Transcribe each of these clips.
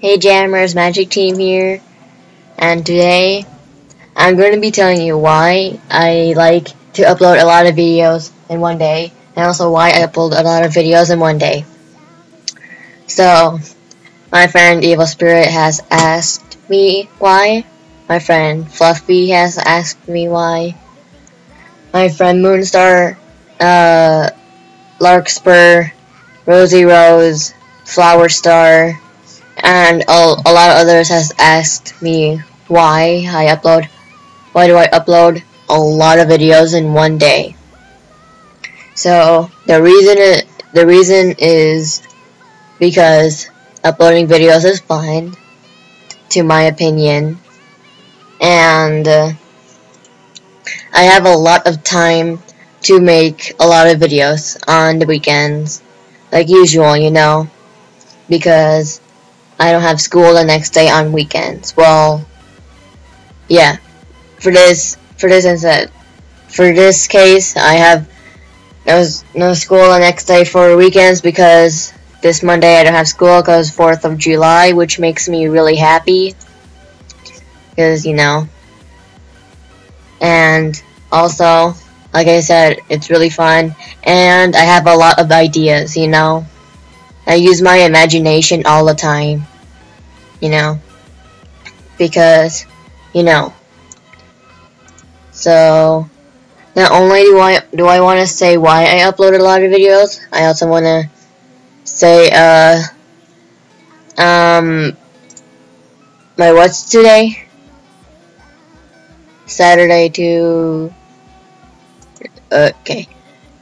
Hey Jammers, Magic Team here, and today I'm going to be telling you why I like to upload a lot of videos in one day, and also why I upload a lot of videos in one day. So, my friend Evil Spirit has asked me why, my friend Fluffy has asked me why, my friend Moonstar, uh, Larkspur, Rosie Rose, Flower Star, and a, a lot of others has asked me why I upload, why do I upload a lot of videos in one day. So the reason it, the reason is because uploading videos is fine, to my opinion, and uh, I have a lot of time to make a lot of videos on the weekends, like usual, you know, because I don't have school the next day on weekends. Well, yeah, for this, for this instead, for this case, I have no, no school the next day for weekends because this Monday I don't have school because 4th of July, which makes me really happy. Because, you know. And also, like I said, it's really fun. And I have a lot of ideas, you know. I use my imagination all the time. You know. Because, you know. So, not only do I do I want to say why I upload a lot of videos, I also want to say, uh, um, my what's today? Saturday to, okay,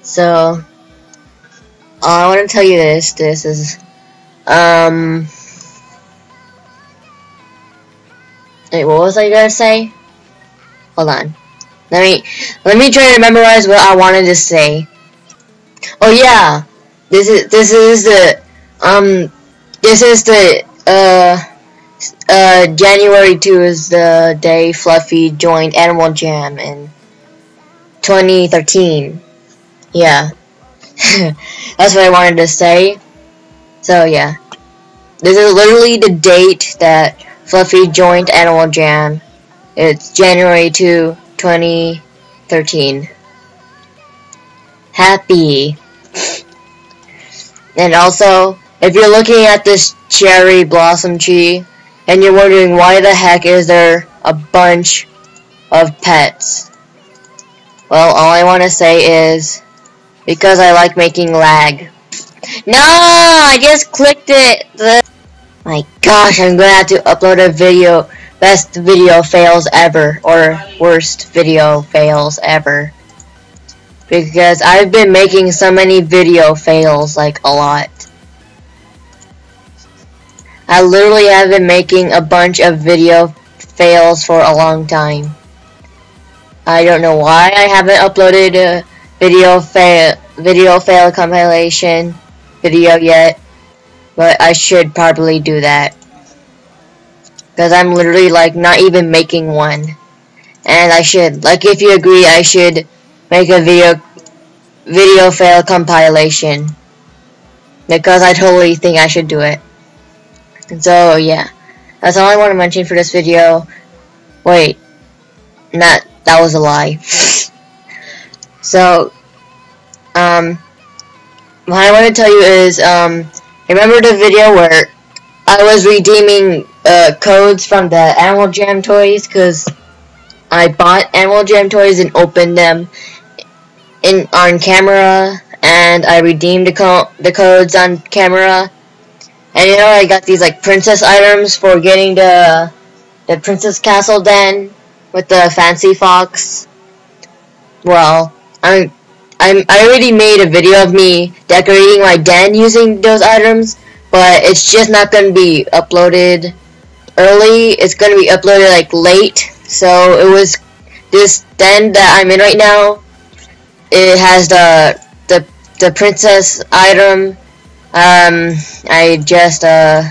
so, I want to tell you this, this is, um, wait, what was I gonna say? Hold on. Let me, let me try to memorize what I wanted to say. Oh yeah, this is this is the um this is the uh uh January 2 is the day Fluffy joined Animal Jam in 2013. Yeah. That's what I wanted to say. So yeah. This is literally the date that Fluffy joined Animal Jam. It's January 2, 2013. Happy. And also, if you're looking at this cherry blossom tree, and you're wondering why the heck is there a bunch of pets, well, all I want to say is, because I like making lag. No, I just clicked it. The My gosh, I'm gonna have to upload a video, best video fails ever, or worst video fails ever because I've been making so many video fails, like a lot. I literally have been making a bunch of video fails for a long time. I don't know why I haven't uploaded a video fail video fail compilation video yet, but I should probably do that. Because I'm literally like not even making one. And I should, like if you agree, I should make a video video fail compilation because I totally think I should do it. And so yeah, that's all I want to mention for this video. Wait, not that was a lie. so, um, what I want to tell you is, um, remember the video where I was redeeming uh, codes from the Animal Jam toys because I bought Animal Jam toys and opened them in on camera and I redeemed the, co the codes on camera. And you know I got these like princess items for getting the the princess castle den with the fancy fox. Well, I'm I'm I already made a video of me decorating my den using those items, but it's just not gonna be uploaded early. It's gonna be uploaded like late. So it was this den that I'm in right now it has the the the princess item. Um, I just uh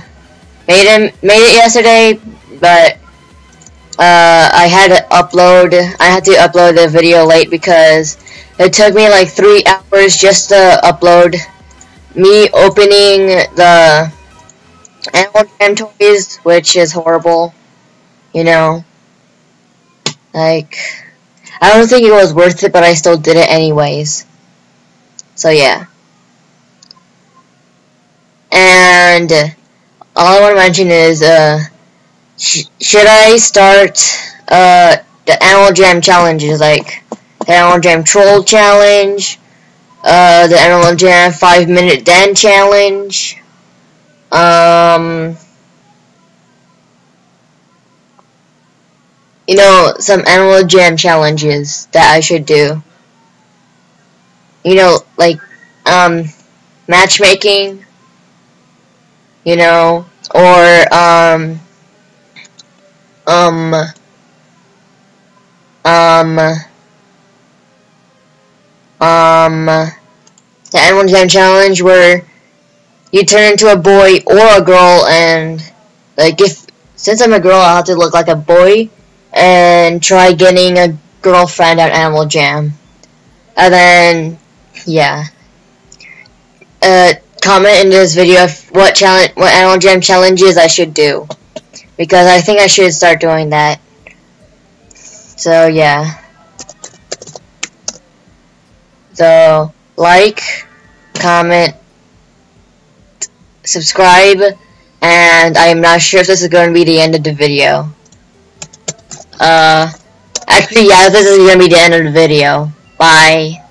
made it made it yesterday, but uh, I had to upload. I had to upload the video late because it took me like three hours just to upload me opening the Animal Jam toys, which is horrible. You know, like I don't think it was worth it, but I still did it anyways. So yeah. And all I want to mention is, uh, sh should I start uh the Animal Jam challenges, like the Animal Jam Troll Challenge, uh, the Animal Jam 5 Minute Den Challenge, um, you know, some Animal Jam challenges that I should do. You know, like, um, matchmaking, you know, or, um, um, um, um, the Animal Jam challenge where you turn into a boy or a girl and like if since I'm a girl I'll have to look like a boy and try getting a girlfriend at Animal Jam. And then yeah. Uh comment in this video what challenge what Animal Jam challenges I should do. Because I think I should start doing that. So yeah. So like, comment, subscribe, and I am not sure if this is going to be the end of the video. Uh, actually, yeah, this is going to be the end of the video. Bye.